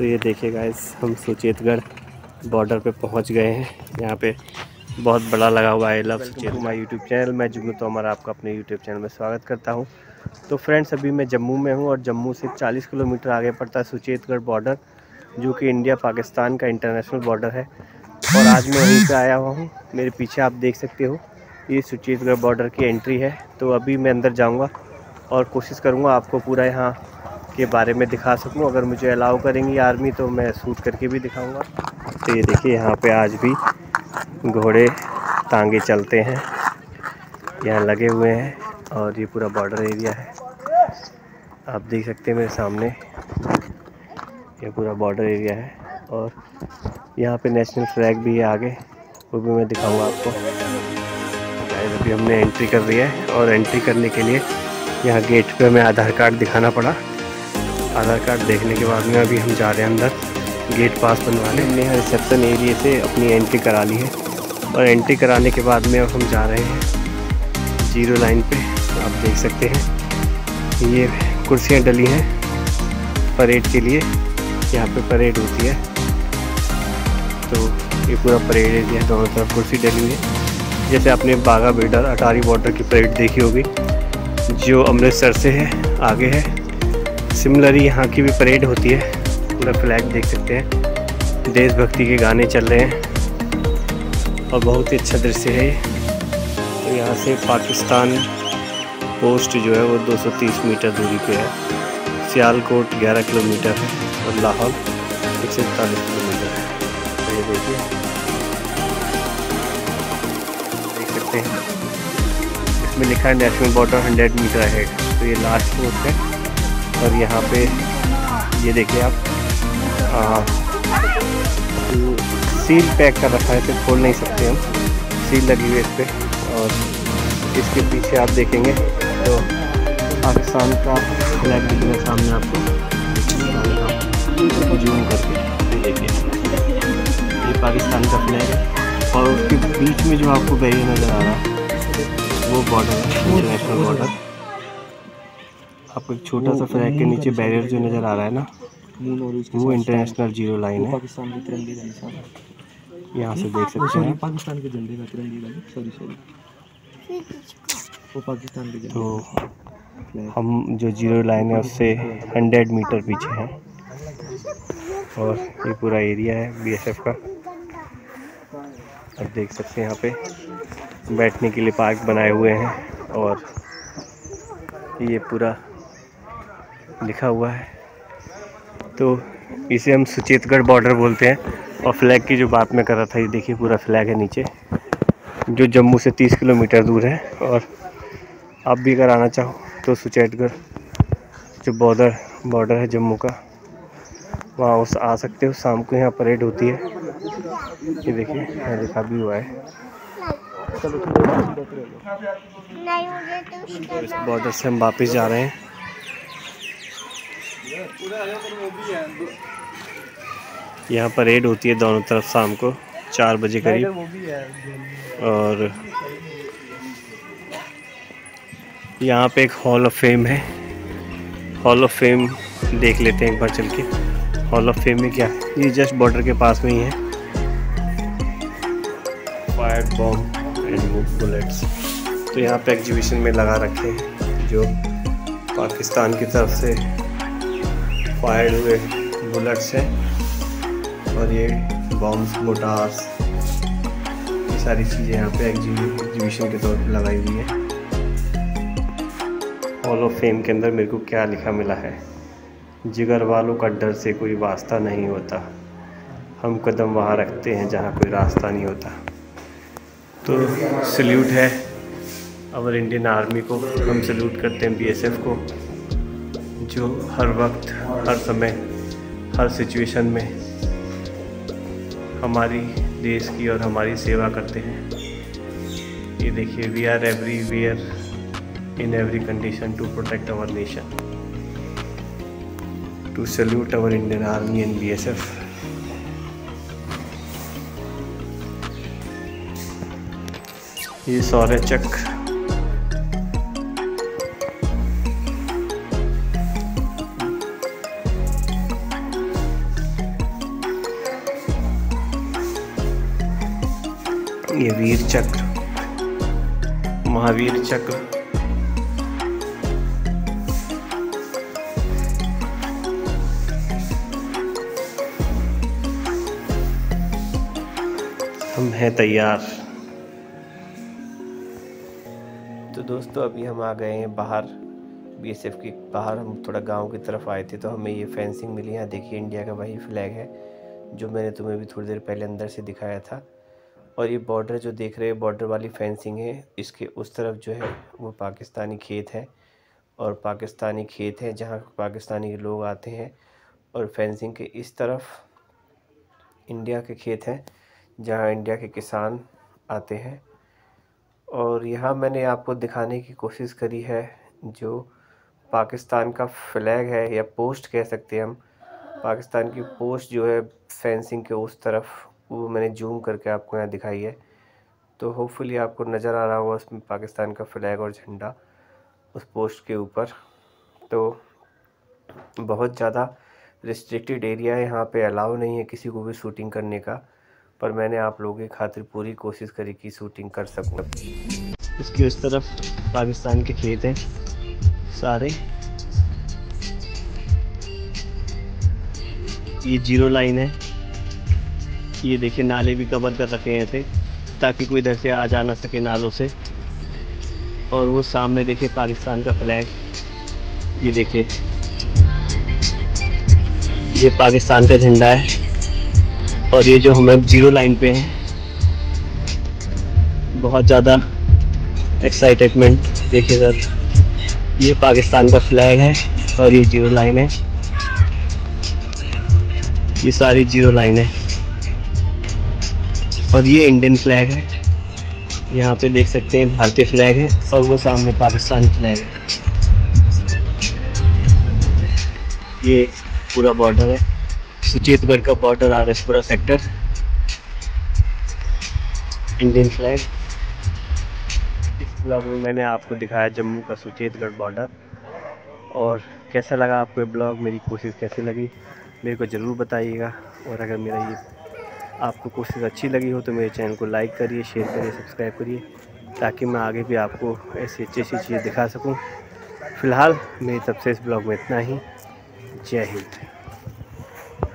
तो ये देखिए गाइस हम सुचेतगढ़ बॉर्डर पे पहुँच गए हैं। यहाँ पे बहुत बड़ा लगा हुआ है love Suchet my YouTube channel मैं जुगनू तोमर आपका अपने यूट्यूब चैनल में स्वागत करता हूँ। तो फ्रेंड्स अभी मैं जम्मू में हूँ और जम्मू से 40 किलोमीटर आगे पड़ता है सुचेतगढ़ बॉर्डर जो कि इंडिया पाकिस्तान का इंटरनेशनल बॉर्डर है। और आज मैं वहीं पर आया हुआ हूँ। मेरे पीछे आप देख सकते हो ये सुचेतगढ़ बॉर्डर की एंट्री है। तो अभी मैं अंदर जाऊँगा और कोशिश करूँगा आपको पूरा यहाँ के बारे में दिखा सकूँ। अगर मुझे अलाउ करेंगी आर्मी तो मैं सूट करके भी दिखाऊँगा। तो ये देखिए, यहाँ पे आज भी घोड़े तांगे चलते हैं। यहाँ लगे हुए हैं और ये पूरा बॉर्डर एरिया है। आप देख सकते हैं मेरे सामने, ये पूरा बॉर्डर एरिया है और यहाँ पे नेशनल फ्लैग भी है आगे, वो भी मैं दिखाऊँगा आपको। अभी हमने एंट्री कर दिया है और एंट्री करने के लिए यहाँ गेट पे हमें आधार कार्ड दिखाना पड़ा। आधार कार्ड देखने के बाद में अभी हम जा रहे हैं अंदर गेट पास बनवाने। हमने रिसेप्शन एरिए से अपनी एंट्री करा ली है और एंट्री कराने के बाद में अब हम जा रहे हैं ज़ीरो लाइन पे, आप देख सकते हैं। ये कुर्सियाँ डली हैं परेड के लिए, यहाँ पे परेड होती है। तो ये पूरा परेड एरिया दोनों तरफ़ कुर्सी डली है। जैसे आपने बागा बेडर अटारी बॉर्डर की परेड देखी होगी, जो अमृतसर से है, आगे है। सिमिलरली यहाँ की भी परेड होती है। पूरा फ्लैग देख सकते हैं। देशभक्ति के गाने चल रहे हैं। और बहुत ही अच्छा दृश्य है। तो यहाँ से पाकिस्तान पोस्ट जो है वो 230 मीटर दूरी पे है। सियालकोट 11 किलोमीटर है और लाहौर एक सौ इकतालीस किलोमीटर है। तो ये देखिए। देख सकते हैं। इसमें लिखा है नेशनल बॉर्डर 100 मीटर है तो ये लास्ट पोस्ट है। और यहाँ पे ये देखिए आप आ, सील पैक कर रखा है इसे खोल नहीं सकते हम। सील लगी हुई है इस पर और इसके पीछे आप देखेंगे तो पाकिस्तान का फ्लैग दिखेगा सामने आपको जूम करके देखिए ये पाकिस्तान का फ्लैग है और उसके बीच में जो आपको बैरियर नज़र आ रहा है वो बॉर्डर है इंटरनेशनल बॉर्डर आपको एक छोटा सा फ्लैग के नीचे बैरियर जो नज़र आ रहा है ना वो इंटरनेशनल ज़ीरो लाइन है। पाकिस्तान की तिरंगे वाली साहब यहाँ से देख सकते हैं पाकिस्तान के झंडे का तिरंगे सॉरी सॉरी। वो पाकिस्तान के तो हम जो ज़ीरो लाइन है उससे हंड्रेड मीटर पीछे हैं। और ये पूरा एरिया है बीएसएफ का। आप देख सकते हैं यहाँ पे बैठने के लिए पार्क बनाए हुए हैं। और ये पूरा लिखा हुआ है। तो इसे हम सुचेतगढ़ बॉर्डर बोलते हैं और फ्लैग की जो बात मैं कर रहा था ये देखिए पूरा फ्लैग है नीचे जो जम्मू से 30 किलोमीटर दूर है। और आप भी अगर आना चाहो तो सुचेतगढ़ जो बॉर्डर बॉर्डर है जम्मू का वहाँ उस आ सकते हो। शाम को यहाँ परेड होती है। ये देखिए यहाँ लिखा भी हुआ है। तो इस बॉर्डर से हम वापस जा रहे हैं। यहाँ परेड होती है दोनों तरफ़ शाम को चार बजे करीब। और यहाँ पे एक हॉल ऑफ़ फेम है। हॉल ऑफ़ फेम देख लेते हैं एक बार चल के हॉल ऑफ़ फेम में क्या? है ये जस्ट बॉर्डर के पास में ही है। फायर बॉम्ब एंड बुलेट्स तो यहाँ पे एग्जीबिशन में लगा रखे हैं जो पाकिस्तान की तरफ़ से फायर हुए बुलेट्स हैं और ये बॉम्ब्स मोटार्स ये सारी चीज़ें यहाँ पे एग्जीबिशन के तौर पे लगाई हुई है। हॉल ऑफ़ फेम के अंदर मेरे को क्या लिखा मिला है? जिगर वालों का डर से कोई वास्ता नहीं होता। हम कदम वहाँ रखते हैं जहाँ कोई रास्ता नहीं होता। तो सल्यूट है। अवर इंडियन आर्मी को हम सल्यूट करते हैं बीएसएफ को। जो हर वक्त, हर समय, हर सिचुएशन में हमारी देश की और हमारी सेवा करते हैं। ये देखिए we are everywhere in every condition to protect our nation to salute our Indian army and B S F ये सौर्य चक्र ये वीर चक्र, महावीर चक्र। हम हैं तैयार। तो दोस्तों, अभी हम आ गए हैं बाहर बीएसएफ के बाहर। हम थोड़ा गाँव की तरफ़ आए थे तो हमें ये फेंसिंग मिली। यहाँ देखिए इंडिया का वही फ्लैग है, जो मैंने तुम्हें भी थोड़ी देर पहले अंदर से दिखाया था। और ये बॉर्डर जो देख रहे हैं बॉर्डर वाली फेंसिंग है। इसके उस तरफ़ जो है, वो पाकिस्तानी खेत है और पाकिस्तानी खेत है जहाँ पाकिस्तानी लोग आते हैं और फेंसिंग के इस तरफ़ इंडिया के खेत हैं, जहाँ इंडिया के किसान आते हैं। और यहाँ मैंने आपको दिखाने की कोशिश करी है, जो पाकिस्तान का फ्लैग है या पोस्ट कह सकते हैं हम। पाकिस्तान की पोस्ट जो है फेंसिंग के उस तरफ़ वो मैंने जूम करके आपको यहाँ दिखाई है। तो होपफुली आपको नज़र आ रहा होगा उसमें पाकिस्तान का फ्लैग और झंडा उस पोस्ट के ऊपर। तो बहुत ज़्यादा रिस्ट्रिक्टेड एरिया है, यहाँ पे अलाउ नहीं है किसी को भी शूटिंग करने का, पर मैंने आप लोगों की खातिर पूरी कोशिश करी कि शूटिंग कर सकूँ। इसकी उस तरफ़ पाकिस्तान के खेत हैं, सारे। ये ज़ीरो लाइन है। ये देखिए, नाले भी कवर कर रखे हैं थे ताकि कोई इधर से आ जा ना सके नालों से। और वो सामने देखिए, पाकिस्तान का फ्लैग ये देखिए, ये पाकिस्तान का झंडा है, और ये जो हम ज़ीरो लाइन पे हैं, बहुत ज़्यादा एक्साइटमेंट देखिए सर, ये पाकिस्तान का फ्लैग है, और ये ज़ीरो लाइन है। ये सारी ज़ीरो लाइन है। और ये इंडियन फ्लैग है। यहाँ पे देख सकते हैं भारतीय फ्लैग है और वो सामने पाकिस्तान फ्लैग है। ये पूरा बॉर्डर है। सुचेतगढ़ का बॉर्डर आ रहा है पूरा सेक्टर इंडियन फ्लैग इस ब्लॉग में मैंने आपको दिखाया जम्मू का सुचेतगढ़ बॉर्डर और कैसा लगा आपको ये ब्लॉग मेरी कोशिश कैसी लगी? मेरे को ज़रूर बताइएगा। और अगर मेरा ये आपको कोशिश अच्छी लगी हो तो मेरे चैनल को लाइक करिए, शेयर करिए, सब्सक्राइब करिए, ताकि मैं आगे भी आपको ऐसी अच्छी अच्छी चीज़ें दिखा सकूँ। फ़िलहाल मेरी तरफ़ से इस ब्लॉग में इतना ही। जय हिंद।